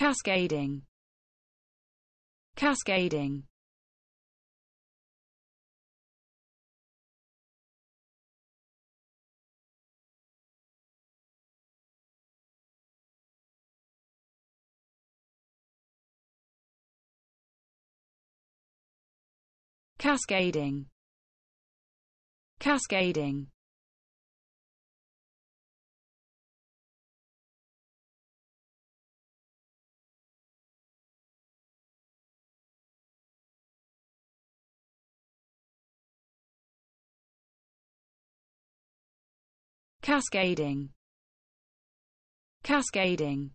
cascading. Cascading. Cascading. Cascading cascading. Cascading